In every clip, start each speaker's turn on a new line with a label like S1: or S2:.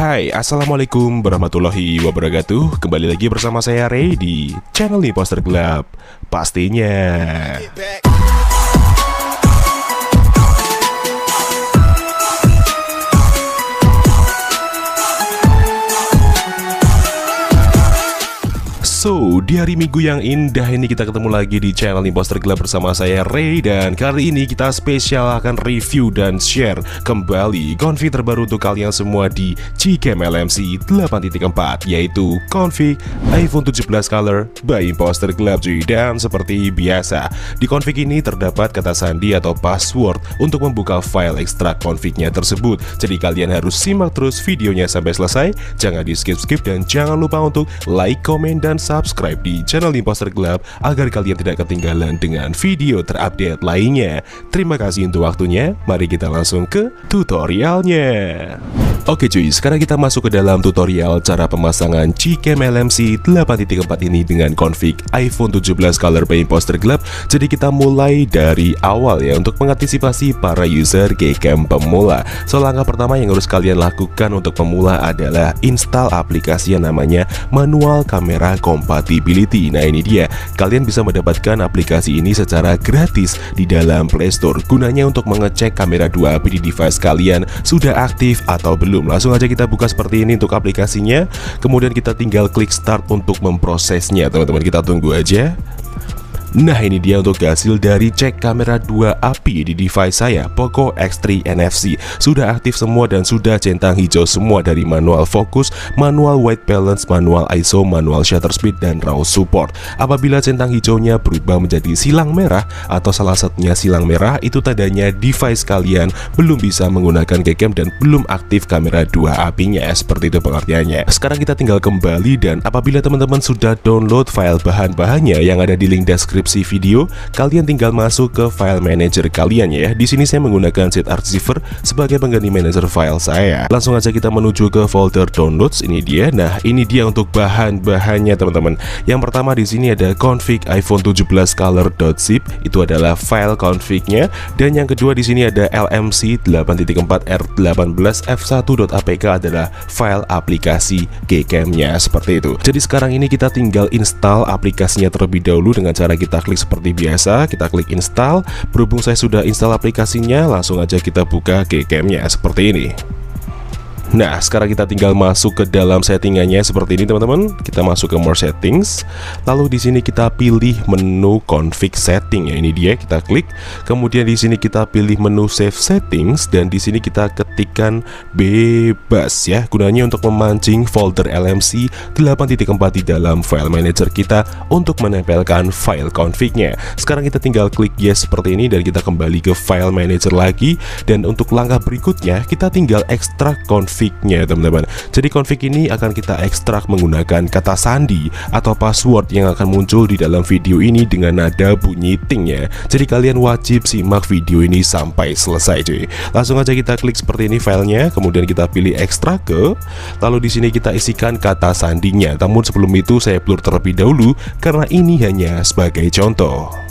S1: Hai, Assalamualaikum warahmatullahi wabarakatuh. Kembali lagi bersama saya Ray di channel Poster Club. Pastinya di hari Minggu yang indah ini kita ketemu lagi di channel Imposter Club bersama saya Ray. Dan kali ini kita spesial akan review dan share kembali config terbaru untuk kalian semua di Gcam LMC 8.4 Yaitu config iPhone 17 Color by Imposter cuy. Dan seperti biasa, di config ini terdapat kata sandi atau password untuk membuka file ekstrak confignya tersebut. Jadi kalian harus simak terus videonya sampai selesai. Jangan di skip-skip dan jangan lupa untuk like, komen, dan subscribe di channel Imposter Club agar kalian tidak ketinggalan dengan video terupdate lainnya. Terima kasih untuk waktunya, mari kita langsung ke tutorialnya. Oke cuy, sekarang kita masuk ke dalam tutorial cara pemasangan Gcam LMC 8.4 ini dengan config iPhone 17 Color by Imposter Club. Jadi kita mulai dari awal ya untuk mengantisipasi para user Gcam pemula. So langkah pertama yang harus kalian lakukan untuk pemula adalah install aplikasi yang namanya Manual Camera Compatibility Nah ini dia, kalian bisa mendapatkan aplikasi ini secara gratis di dalam Play Store. Gunanya untuk mengecek kamera 2AP di device kalian sudah aktif atau belum. Langsung aja kita buka seperti ini untuk aplikasinya. Kemudian kita tinggal klik start untuk memprosesnya teman-teman. Kita tunggu aja Nah ini dia untuk hasil dari cek kamera 2 API di device saya Poco X3 NFC Sudah aktif semua dan sudah centang hijau semua dari manual fokus, manual white balance, manual ISO, manual shutter speed, dan RAW support. Apabila centang hijaunya berubah menjadi silang merah atau salah satunya silang merah Itu tandanya device kalian belum bisa menggunakan Gcam dan belum aktif kamera 2 API-nya. Seperti itu pengertiannya. Sekarang kita tinggal kembali dan apabila teman-teman sudah download file bahan-bahannya yang ada di link deskripsi deskripsi video, kalian tinggal masuk ke file manager kalian ya. Di sini saya menggunakan Set Archiver sebagai pengganti manager file saya. Langsung aja kita menuju ke folder downloads. Ini dia. Nah, ini dia untuk bahan-bahannya teman-teman. Yang pertama di sini ada config iPhone 17 color.zip. Itu adalah file confignya. Dan yang kedua di sini ada LMC 8.4 R18 f1.apk adalah file aplikasi Gcam-nya seperti itu. Jadi sekarang ini kita tinggal install aplikasinya terlebih dahulu dengan cara kita kita klik seperti biasa, kita klik install. Berhubung saya sudah install aplikasinya, langsung aja kita buka Gcam-nya seperti ini. Nah, sekarang kita tinggal masuk ke dalam settingannya seperti ini, teman-teman. Kita masuk ke more settings. Lalu di sini kita pilih menu config setting ya. Ini dia, kita klik. Kemudian di sini kita pilih menu save settings dan di sini kita ketikkan bebas ya. Gunanya untuk memancing folder LMC 8.4 di dalam file manager kita untuk menempelkan file confignya. Sekarang kita tinggal klik yes seperti ini dan kita kembali ke file manager lagi dan untuk langkah berikutnya kita tinggal ekstrak config config-nya teman-teman. Jadi config ini akan kita ekstrak menggunakan kata sandi atau password yang akan muncul di dalam video ini dengan nada bunyi ting ya Jadi kalian wajib simak video ini sampai selesai cuy. Langsung aja kita klik seperti ini filenya kemudian kita pilih ekstrak ke Lalu di sini kita isikan kata sandinya. Namun sebelum itu saya blur terlebih dahulu karena ini hanya sebagai contoh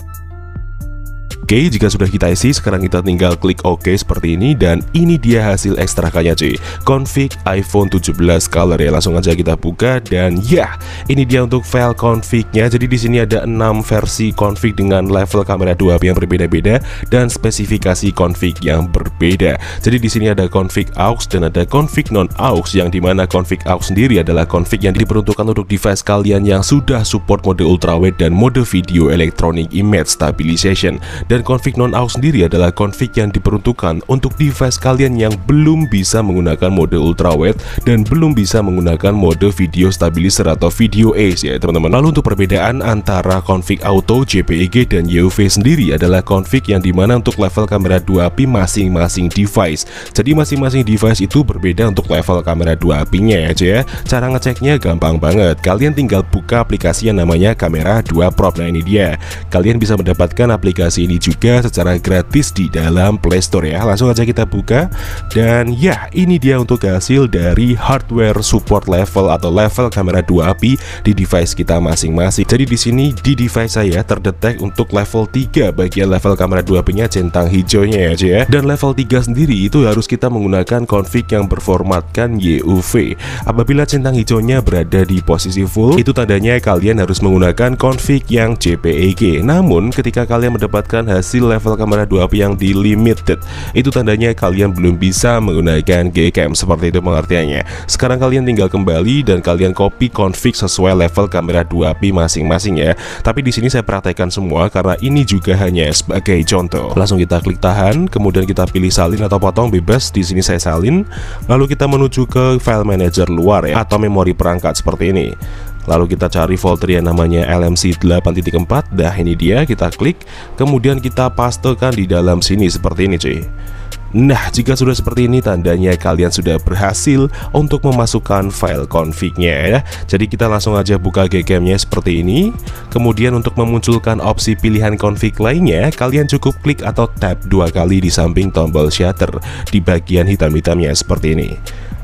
S1: Oke, jika sudah kita isi, sekarang kita tinggal klik OK seperti ini dan ini dia hasil ekstrakannya cuy. Config iPhone 17 color ya. Langsung aja kita buka dan ya, ini dia untuk file confignya. Jadi di sini ada 6 versi config dengan level kamera 2 yang berbeda-beda dan spesifikasi config yang berbeda. Jadi di sini ada config aux dan ada config non aux yang di mana config aux sendiri adalah config yang diperuntukkan untuk device kalian yang sudah support mode ultrawide dan mode video electronic image stabilization dan dan config non-aux sendiri adalah config yang diperuntukkan untuk device kalian yang belum bisa menggunakan mode ultrawide dan belum bisa menggunakan mode video stabilizer atau video ace ya teman-teman. Lalu untuk perbedaan antara config auto, JPEG dan UV sendiri adalah config yang di mana untuk level kamera 2API masing-masing device. Jadi masing-masing device itu berbeda untuk level kamera 2API-nya aja ya. Cara ngeceknya gampang banget. Kalian tinggal buka aplikasi yang namanya kamera 2 Pro. Nah ini dia. Kalian bisa mendapatkan aplikasi ini juga secara gratis di dalam Play Store ya. Langsung aja kita buka dan ya ini dia untuk hasil dari hardware support level atau level kamera 2 api di device kita masing-masing. Jadi di sini di device saya terdetek untuk level 3 bagian level kamera 2 apinya centang hijaunya ya ya. Dan level 3 sendiri itu harus kita menggunakan config yang berformatkan YUV. Apabila centang hijaunya berada di posisi full, itu tandanya kalian harus menggunakan config yang JPEG. Namun ketika kalian mendapatkan hasil level kamera 2 api yang di limited, itu tandanya kalian belum bisa menggunakan Gcam seperti itu pengertiannya. Sekarang kalian tinggal kembali dan kalian copy config sesuai level kamera 2 api masing-masing ya. Tapi di sini saya praktekkan semua karena ini juga hanya sebagai contoh. Langsung kita klik tahan, kemudian kita pilih salin atau potong bebas. Di sini saya salin. Lalu kita menuju ke file manager luar ya atau memori perangkat seperti ini. Lalu kita cari folder yang namanya LMC 8.4 Dah ini dia kita klik Kemudian kita pastekan di dalam sini seperti ini cuy Nah, jika sudah seperti ini tandanya kalian sudah berhasil untuk memasukkan file config-nya ya. Jadi kita langsung aja buka Gcam-nya seperti ini. Kemudian untuk memunculkan opsi pilihan config lainnya, kalian cukup klik atau tap dua kali di samping tombol shutter di bagian hitam-hitamnya seperti ini.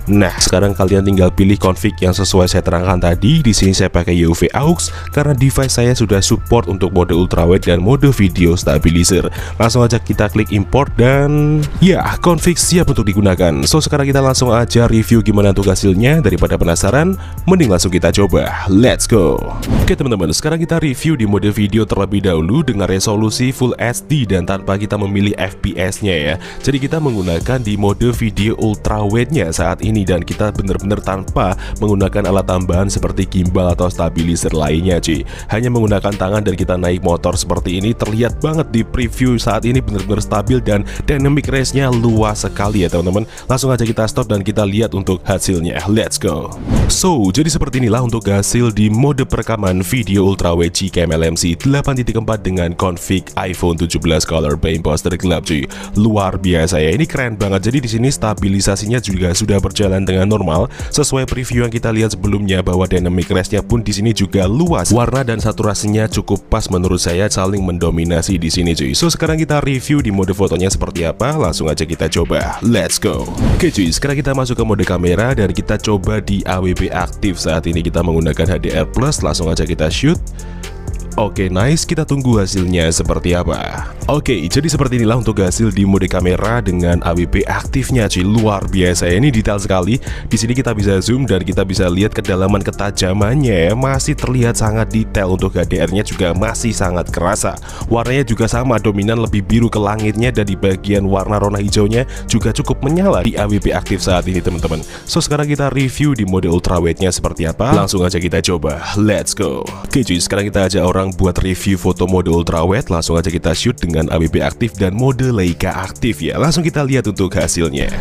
S1: Nah, sekarang kalian tinggal pilih config yang sesuai saya terangkan tadi. Di sini saya pakai UV aux karena device saya sudah support untuk mode ultrawide dan mode video stabilizer. Langsung aja kita klik import dan ya, config siap untuk digunakan. So, sekarang kita langsung aja review gimana untuk hasilnya. Daripada penasaran, mending langsung kita coba. Let's go. Oke, teman-teman, sekarang kita review di mode video terlebih dahulu dengan resolusi Full HD dan tanpa kita memilih FPS-nya ya. Jadi kita menggunakan di mode video ultrawide-nya saat ini ini dan kita benar-benar tanpa menggunakan alat tambahan seperti gimbal atau stabilizer lainnya cuy hanya menggunakan tangan dan kita naik motor seperti ini terlihat banget di preview saat ini benar-benar stabil dan dynamic range-nya luas sekali ya teman-teman. Langsung aja kita stop dan kita lihat untuk hasilnya. Let's go. So jadi seperti inilah untuk hasil di mode perekaman video ultrawide Gcam LMC 8.4 dengan config iPhone 17 color paint poster gelap cuy luar biasa ya ini keren banget. Jadi di sini stabilisasinya juga sudah berjalan berjalan dengan normal sesuai preview yang kita lihat sebelumnya bahwa dynamic range-nya pun di sini juga luas. Warna dan saturasinya cukup pas menurut saya saling mendominasi di sini cuy. So sekarang kita review di mode fotonya seperti apa, langsung aja kita coba. Let's go. Oke cuy, sekarang kita masuk ke mode kamera dan kita coba di AWP aktif. Saat ini kita menggunakan HDR plus, langsung aja kita shoot. Oke, nice. Kita tunggu hasilnya seperti apa. Oke, jadi seperti inilah untuk hasil di mode kamera dengan AWP aktifnya, cuy. Luar biasa. Ini detail sekali. Di sini kita bisa zoom dan kita bisa lihat kedalaman ketajamannya. Masih terlihat sangat detail untuk HDR-nya juga masih sangat kerasa. Warnanya juga sama, dominan lebih biru ke langitnya dan di bagian warna rona hijaunya juga cukup menyala di AWP aktif saat ini, teman-teman. So, sekarang kita review di mode ultrawide-nya seperti apa. Langsung aja kita coba. Let's go. Oke, cuy. Sekarang kita aja orang buat review foto mode ultrawide langsung aja kita shoot dengan AWP aktif dan mode Leica aktif ya langsung kita lihat untuk hasilnya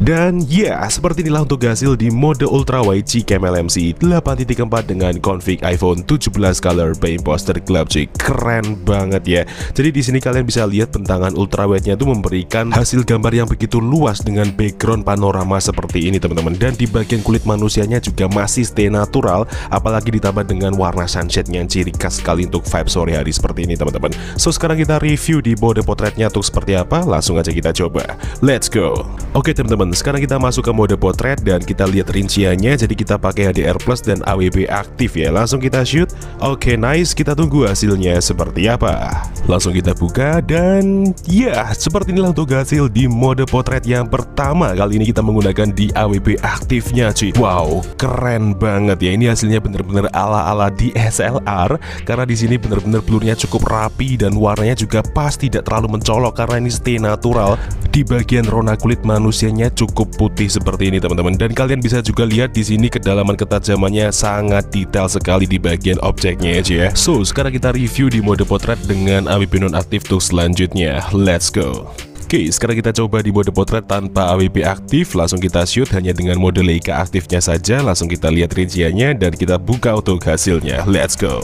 S1: dan ya, seperti inilah untuk hasil di mode ultrawide Gcam LMC 8.4 dengan config iPhone 17 color paint poster club cuy. Keren banget ya. Jadi di sini kalian bisa lihat bentangan ultrawide-nya itu memberikan hasil gambar yang begitu luas dengan background panorama seperti ini teman-teman. Dan di bagian kulit manusianya juga masih stay natural, apalagi ditambah dengan warna sunset yang ciri khas sekali untuk vibe sore hari seperti ini teman-teman. So sekarang kita review di mode potretnya untuk seperti apa, langsung aja kita coba. Let's go. Oke teman-teman sekarang kita masuk ke mode potret dan kita lihat rinciannya. Jadi kita pakai HDR plus dan AWB aktif ya. Langsung kita shoot. Oke nice. Kita tunggu hasilnya seperti apa. Langsung kita buka dan ya seperti inilah untuk hasil di mode potret yang pertama. Kali ini kita menggunakan di AWB aktifnya cuy. Wow keren banget ya. Ini hasilnya bener-bener ala-ala di SLR Karena di sini bener-bener blurnya cukup rapi dan warnanya juga pas tidak terlalu mencolok Karena ini stay natural Di bagian rona kulit manusianya cukup putih seperti ini teman-teman dan kalian bisa juga lihat di sini kedalaman ketajamannya sangat detail sekali di bagian objeknya aja ya. So sekarang kita review di mode potret dengan AWP nonaktif untuk selanjutnya. Let's go. Oke, sekarang kita coba di mode potret tanpa AWP aktif, langsung kita shoot hanya dengan mode Leica aktifnya saja, langsung kita lihat rinciannya dan kita buka untuk hasilnya. Let's go.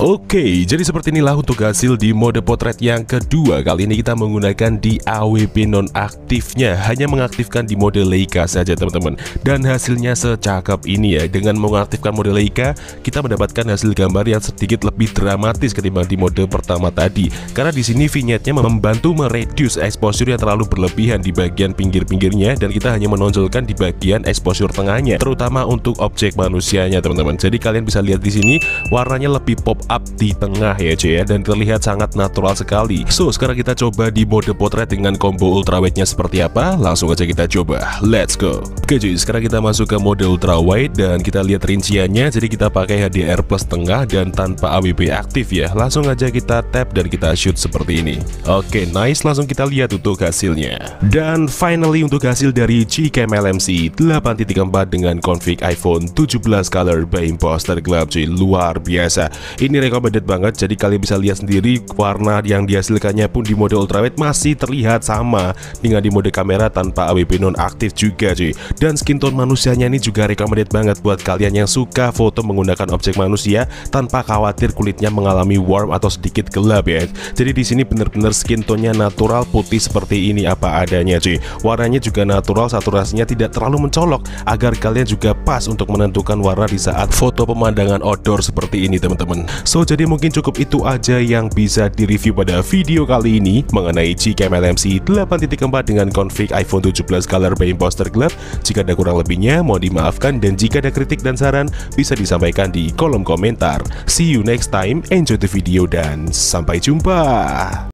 S1: Oke, jadi seperti inilah untuk hasil di mode potret yang kedua. Kali ini kita menggunakan di AWP nonaktifnya. Hanya mengaktifkan di mode Leica saja teman-teman. Dan hasilnya secakep ini ya. Dengan mengaktifkan mode Leica Kita mendapatkan hasil gambar yang sedikit lebih dramatis ketimbang di mode pertama tadi. Karena di sini vignetnya membantu mereduce exposure yang terlalu berlebihan di bagian pinggir-pinggirnya. Dan kita hanya menonjolkan di bagian exposure tengahnya Terutama untuk objek manusianya teman-teman. Jadi kalian bisa lihat di sini warnanya lebih pop up di tengah ya cuy ya. Dan terlihat sangat natural sekali. So sekarang kita coba di mode potret dengan combo ultrawide-nya seperti apa. Langsung aja kita coba. Let's go. Oke cuy sekarang kita masuk ke mode ultrawide dan kita lihat rinciannya. Jadi kita pakai HDR plus tengah dan tanpa AWP aktif ya. Langsung aja kita tap dan kita shoot seperti ini. Oke nice. Langsung kita lihat untuk hasilnya. Dan finally untuk hasil dari Gcam LMC 8.4 dengan config iPhone 17 color by imposter gelap cuy luar biasa. Ini recommended banget. Jadi kalian bisa lihat sendiri warna yang dihasilkannya pun di mode ultrawide masih terlihat sama dengan di mode kamera tanpa AWP non-aktif juga cuy. Dan skin tone manusianya ini juga recommended banget buat kalian yang suka foto menggunakan objek manusia tanpa khawatir kulitnya mengalami warm atau sedikit gelap ya. Jadi di sini bener-bener skin tone-nya natural putih seperti ini apa adanya cuy. Warnanya juga natural saturasinya tidak terlalu mencolok agar kalian juga pas untuk menentukan warna di saat foto pemandangan outdoor seperti ini teman-teman So jadi mungkin cukup itu aja yang bisa direview pada video kali ini mengenai Gcam LMC 8.4 dengan config iPhone 17 color by imposter glove. Jika ada kurang lebihnya mohon dimaafkan dan jika ada kritik dan saran bisa disampaikan di kolom komentar. See you next time, enjoy the video dan sampai jumpa.